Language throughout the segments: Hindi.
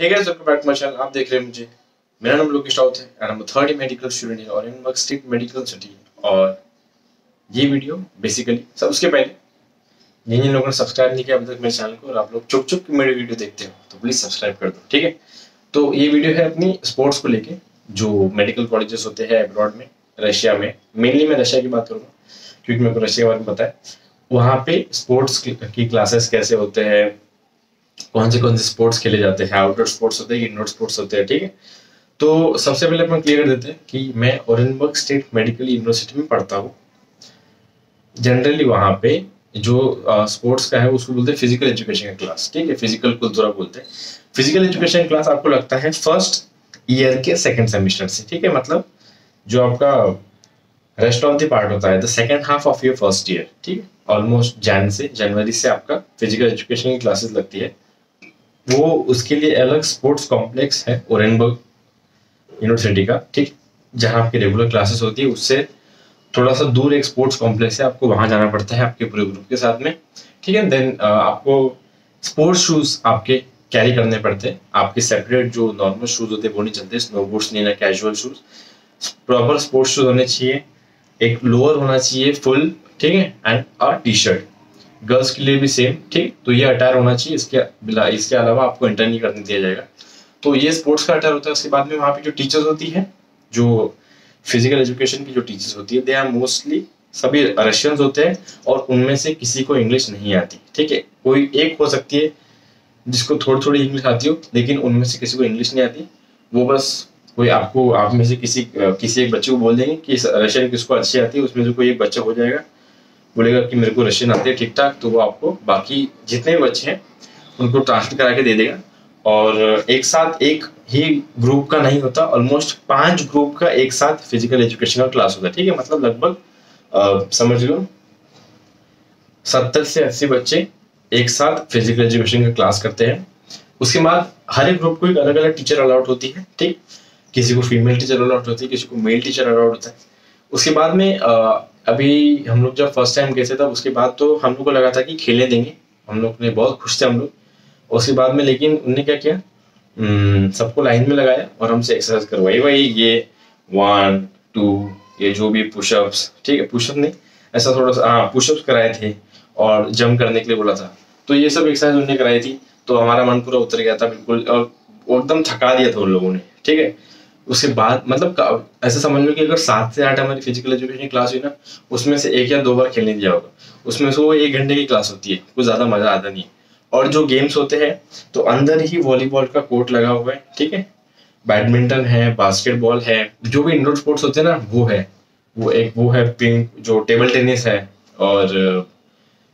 हे टू आप देख रहे हैं मुझे। मेरा नाम लोकेश राउत है and third medical student state medical city और ये वीडियो बेसिकली सब उसके पहले जिन जिन लोगों ने सब्सक्राइब नहीं किया तक मेरे चैनल को और आप लोग चुप चुप मेरे वीडियो देखते हो तो प्लीज़ सब्सक्राइब कर दो, ठीक है? तो ये वीडियो है अपनी स्पोर्ट्स को लेके, जो मेडिकल कॉलेजेस होते हैं अब्रॉड में, रशिया में। मेनली मैं रशिया की बात करूँगा, क्योंकि मेरे को रशिया के बारे में पता है। वहाँ पे स्पोर्ट्स की क्लासेस कैसे होते हैं कौन से कौन से स्पोर्ट्स खेले जाते हैं? आउटडोर स्पोर्ट्स होते हैं इंडोर स्पोर्ट्स होते हैं, ठीक है? तो सबसे पहले अपन क्लियर देते हैं कि मैं ओरेनबर्ग स्टेट मेडिकल यूनिवर्सिटी में पढ़ता हूँ। जनरली वहाँ पे जो स्पोर्ट्स का है, उसको बोलते हैं फ़िज़िकल एजुकेशन का क्लास ठीक है? फ़िज़िकल कुलतुरा बोलते हैं। फ़िज़िकल एजुकेशन क्लास आपको लगता है फ़र्स्ट ईयर के सेकेंड सेमिस्टर से, ठीक है? मतलब जो आपका रेस्ट ऑफ़ द पार्ट होता है the second half of your first year ठीक है? ऑलमोस्ट जैन से जनवरी से आपका फ़िज़िकल एजुकेशन की क्लासेस लगती है। वो उसके लिए अलग स्पोर्ट्स कॉम्प्लेक्स है ओरेनबर्ग यूनिवर्सिटी का, ठीक? जहाँ आपकी रेगुलर क्लासेस होती है, उससे थोड़ा सा दूर एक स्पोर्ट्स कॉम्प्लेक्स है, आपको वहाँ जाना पड़ता है आपके पूरे ग्रुप के साथ में, ठीक है? देन आपको स्पोर्ट्स शूज़ आपके कैरी करने पड़ते हैं। आपके सेपरेट जो नॉर्मल शूज़ होते हैं, वो नहीं चलते स्नो बोर्ड्स नहीं ना casual shoes proper sports shoes होने चाहिए, एक लोअर होना चाहिए फुल ठीक है? And a T shirt girls के लिए भी सेम ठीक? तो ये अटायर होना चाहिए, इसके इसके अलावा आपको इंटर नहीं करने दिया जाएगा। तो ये स्पोर्ट्स का अटायर होता है, उसके बाद में वहाँ पे जो टीचर्स होती है, जो फ़िज़िकल एजुकेशन की जो टीचर्स होती है दे आर मोस्टली सभी रशियंस होते हैं और उनमें से किसी को इंग्लिश नहीं आती, ठीक है? कोई एक हो सकती है जिसको थोड़ी थोड़ी इंग्लिश आती हो, लेकिन उनमें से किसी को इंग्लिश नहीं आती। वो बस कोई आपको, आप में से किसी किसी एक बच्चे को बोल देंगे कि रशियन किसको अच्छी आती है, उसमें से कोई एक बच्चा हो जाएगा। बोलेगा कि मेरे को रशियन आते हैं ठीक ठाक तो वो आपको बाकी जितने बच्चे हैं, उनको ट्रांसलेट करा के दे देगा। और एक साथ एक ही ग्रुप का नहीं होता ऑलमोस्ट पाँच ग्रुप का एक साथ फ़िज़िकल एजुकेशन का क्लास होता है, ठीक है? मतलब लगभग समझ लो, सत्तर से अस्सी बच्चे एक साथ फ़िज़िकल एजुकेशन का क्लास करते हैं। उसके बाद हर एक ग्रुप को एक अलग अलग टीचर अलाउट होती है, ठीक? किसी को फीमेल टीचर अलाउट होती है, किसी को मेल टीचर अलाउट होता है। उसके बाद में अभी हम लोग जब फ़र्स्ट टाइम गए थे तब उसके बाद तो हम लोग को लगा था कि खेलने देंगे। हम लोग ने बहुत खुश थे हम लोग। उसके बाद में लेकिन उनने क्या किया? हम्म, सबको लाइन में लगाया और हमसे एक्सरसाइज करवाई। भाई ये वन टू ये जो भी पुशअप्स ठीक है? पुशअप नहीं ऐसा थोड़ा सा हाँ पुशअप्स कराए थे और जम करने के लिए बोला था। तो ये सब एक्सरसाइज उनने कराई थी। तो हमारा मन पूरा उतर गया था बिल्कुल और एकदम थका दिया था उन लोगों ने ठीक है? उसके बाद मतलब ऐसे समझ लो कि अगर सात से आठ हमारी फ़िज़िकल एजुकेशन क्लास हुई ना, उसमें से एक या दो बार खेलने दिया होगा। उसमें से वो एक घंटे की क्लास होती है कुछ ज़्यादा मज़ा आता नहीं और जो गेम्स होते हैं तो अंदर ही वॉलीबॉल का कोर्ट लगा हुआ है, ठीक है? बैडमिंटन है बास्केटबॉल है, जो भी इंडोर स्पोर्ट्स होते हैं ना, वो है। वो एक, वो है पिंक जो टेबल टेनिस है, और,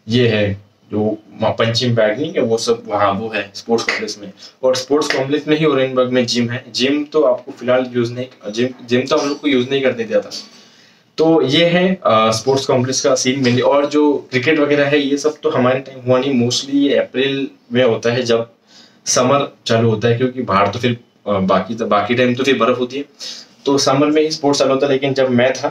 ये है। जो पंचिंग बैग नहीं है, वो सब वहाँ वो है स्पोर्ट्स कॉम्प्लेक्स में। और स्पोर्ट्स कॉम्प्लेक्स में ही ओरेनबर्ग में जिम है। जिम तो आपको फ़िलहाल यूज़ नहीं जिम जिम तो हम लोग को यूज़ नहीं करने दिया था। तो ये है स्पोर्ट्स कॉम्प्लेक्स का सीन मेनली और जो क्रिकेट वगैरह है, ये सब तो हमारे टाइम हुआ नहीं। मोस्टली ये अप्रैल में होता है, जब समर चालू होता है, क्योंकि बाहर तो फिर बाकी बाकी टाइम तो फिर बर्फ़ होती है। तो समर में ही स्पोर्ट्स चालू होता है, लेकिन जब मैं था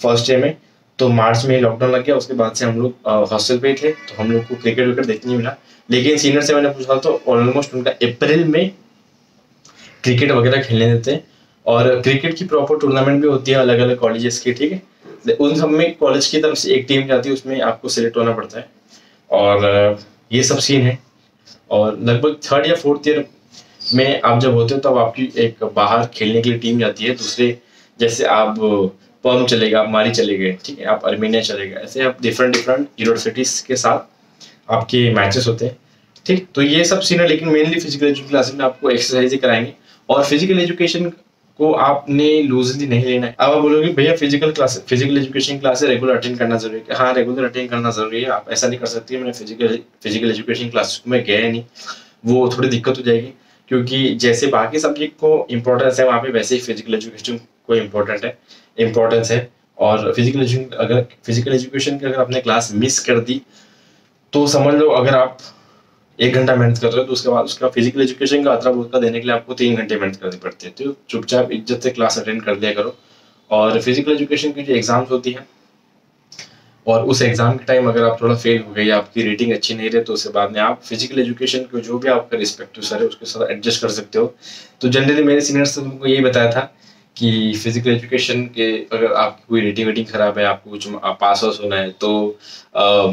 फ़र्स्ट डे में तो मार्च में लॉकडाउन लग गया, उसके बाद से हम लोग हॉस्टल पे थे तो हम लोग को क्रिकेट विकेट देखने नहीं मिला। लेकिन सीनियर से मैंने पूछा तो ऑलमोस्ट उनका अप्रैल में क्रिकेट वगैरह खेलने देते हैं। और क्रिकेट की प्रॉपर टूर्नामेंट भी होती है अलग अलग कॉलेजेस की, ठीक है? उन सब में कॉलेज की तरफ़ से एक टीम जाती है, उसमें आपको सिलेक्ट होना पड़ता है। और ये सब सीन है। और लगभग थर्ड या फोर्थ ईयर में आप जब होते हो, तब आपकी एक बाहर खेलने के लिए टीम जाती है। दूसरे, जैसे आप पर्म चलेगा आप मारी चले गए ठीक है? आप अर्मीनिया चले गए ऐसे आप डिफरेंट डिफरेंट यूनिवर्सिटीज के साथ आपके मैचेस होते हैं, ठीक? तो ये सब सीन है, लेकिन मेनली फ़िज़िकल एजुकेशन क्लासेस में आपको एक्सरसाइज ही कराएँगे। और फ़िज़िकल एजुकेशन को आपने लूजली नहीं लेना है। अब आप बोलोगे, भैया physical class physical education classes regular attend करना ज़रूरी है। हाँ रेगुलर अटेंड करना ज़रूरी है। आप ऐसा नहीं कर सकते मैंने फ़िज़िकल फ़िज़िकल एजुकेशन क्लासेस में गया नहीं। वो थोड़ी दिक्कत हो जाएगी, क्योंकि जैसे बाकी सब्जेक्ट को इंपॉर्टेंस है, वहाँ पे वैसे ही फ़िज़िकल एजुकेशन को इम्पोर्टेंट है इम्पोर्टेंस है। और फ़िज़िकल एजुकेशन अगर फ़िज़िकल एजुकेशन की अगर आपने क्लास मिस कर दी तो समझ लो अगर आप एक घंटा मेहनत कर रहे हो तो उसके बाद उसका फ़िज़िकल एजुकेशन का अतरा का देने के लिए आपको तीन घंटे मेहनत करनी पड़ती है। तो चुपचाप इज़्ज़त से क्लास अटेंड कर लिया करो। और फ़िज़िकल एजुकेशन की जो एग्ज़ाम्स होती है, और उस एग्ज़ाम के टाइम अगर आप थोड़ा फेल हो गए आपकी रेटिंग अच्छी नहीं रहे तो उसके बाद में आप फ़िज़िकल एजुकेशन को जो भी आपका रिस्पेक्टिव सर है, उसके साथ एडजस्ट कर सकते हो। तो जनरली मेरे सीनियर्स ने तुमको यही बताया था कि फ़िज़िकल एजुकेशन के अगर आपकी कोई रेटिंग वेटिंग खराब है आपको कुछ पास वास होना है तो आ,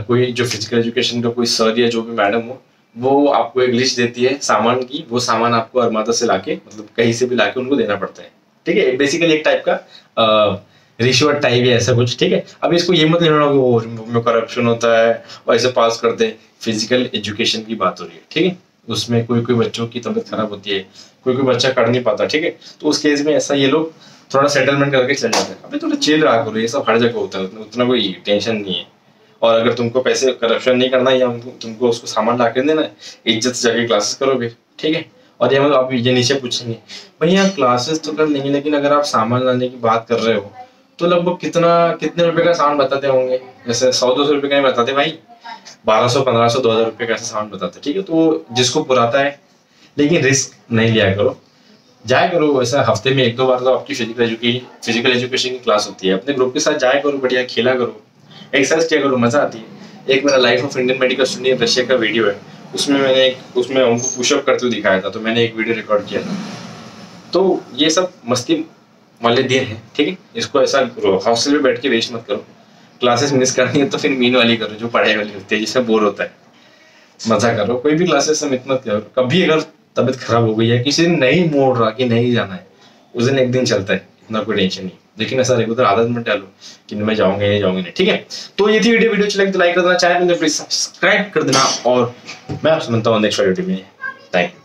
कोई जो फ़िज़िकल एजुकेशन का कोई सर या जो भी मैडम हो वो आपको एक लिस्ट देती है सामान की वो सामान आपको अरमाता से लाके मतलब कहीं से भी लाके उनको देना पड़ता है। ठीक है? बेसिकली एक टाइप का रिश्वत टाइप है ऐसा कुछ ठीक है? अब इसको ये मत लेना वो करप्शन होता है और ऐसे पास करते हैं फ़िज़िकल एजुकेशन की बात हो रही है ठीक है? उसमें कोई कोई बच्चों की तबीयत खराब होती है कोई कोई बच्चा कर नहीं पाता, ठीक है? तो उस केस में ऐसा ये लोग थोड़ा सेटलमेंट करके चल जाते हैं। अभी थोड़ा चिल रहा करो, ये सब हर जगह होता है, उतना कोई टेंशन नहीं है। और अगर तुमको पैसे करप्शन नहीं करना या तुमको उसको सामान ला कर देना है, इज़्ज़त से जाके क्लासेस करोगे, ठीक है? और ये मतलब आप ये नीचे पूछेंगे, भैया क्लासेस तो कर लेंगे, लेकिन अगर आप सामान लाने की बात कर रहे हो तो लगभग कितना, कितने रुपए का सामान बताते होंगे? जैसे सौ, दो सौ रुपए का नहीं बताते भाई बारह सौ, पंद्रह सौ, दो हज़ार सामान बताते ठीक है? तो जिसको पुराता है, लेकिन रिस्क नहीं लिया करो। जाया करो वैसा हफ़्ते में एक दो बार तो आपकी फ़िज़िकल एजुकेशन फ़िज़िकल एजुकेशन की क्लास होती है। अपने ग्रुप के साथ जाया करो, बढ़िया खेला करो एक्सरसाइज किया करो, मज़ा आती है। एक मेरा life of Indian medical student Russia का वीडियो है। उसमें मैंने एक, उसमें उनको पुशअप करते हुए दिखाया था तो मैंने एक वीडियो रिकॉर्ड किया था। तो ये सब मस्ती वाले दिन है, ठीक है? इसको ऐसा हॉस्टल में बैठ के वेस्ट मत करो। क्लासेस मिस करनी है तो फिर मीन वाली करो, जो पढ़ाई वाली होती है जिससे बोर होता है। मज़ा करो, कोई भी क्लासेस से मित करो। कभी अगर तबीयत खराब हो गई है, किसी दिन नहीं मोड़ रहा कि नहीं जाना है, उस दिन एक दिन चलता है इतना कोई टेंशन नहीं। लेकिन ऐसा रेगुलर आदत मत डालो कि मैं जाऊँगा नहीं जाऊँगा। नहीं ठीक है? तो ये थी वीडियो वीडियो अच्छी तो लाइक कर देना चैनल प्लीज़ सब्सक्राइब कर देना और मैं आपसे मिलता हूँ नेक्स्ट वीडियो में। Thank you